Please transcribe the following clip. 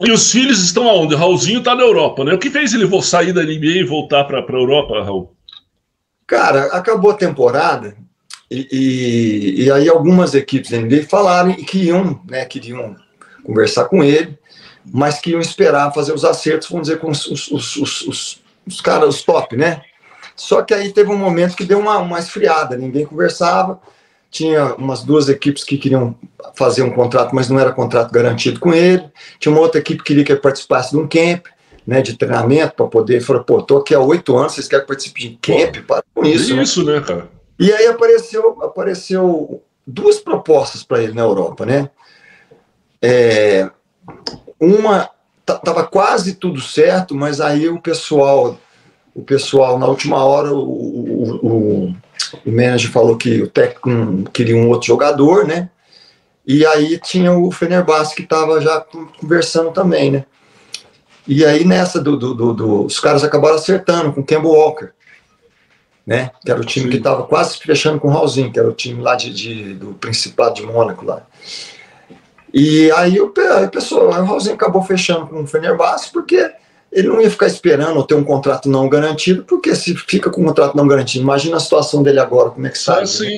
E os filhos estão aonde? O Raulzinho está na Europa, né? O que fez ele sair da NBA e voltar para a Europa, Raul? Cara, acabou a temporada e, e, e, aí algumas equipes da NBA falaram que iam, né, queriam conversar com ele, mas que iam esperar fazer os acertos, vamos dizer, com os, os, os, os, caras, os top, né? Só que aí teve um momento que deu uma, uma esfriada, ninguém conversava, tinha umas duas equipes que queriam fazer um contrato, mas não era contrato garantido com ele. Tinha uma outra equipe que queria que ele participasse de um camp, né, de treinamento para poder. Falou, pô, tô aqui há oito anos, vocês querem participar de camp? Para com isso. Né? Isso, né, cara? E aí apareceu, apareceu duas propostas para ele na Europa, né? É, uma tava quase tudo certo, mas aí o pessoal, o pessoal na última hora, o, o, o, manager falou que o técnico queria um outro jogador, né? E aí tinha o Fenerbahçe que estava já conversando também, né? E aí nessa do, do, do, do, os caras acabaram acertando com o Campbell Walker, né? Que era o time Sim. que estava quase fechando com o Raulzinho, que era o time lá de, de do Principado de Mônaco lá. E aí o, o pessoal, o Raulzinho acabou fechando com o Fenerbahçe porque ele não ia ficar esperando ter um contrato não garantido, porque se fica com um contrato não garantido, imagina a situação dele agora, como é que sai. Sim,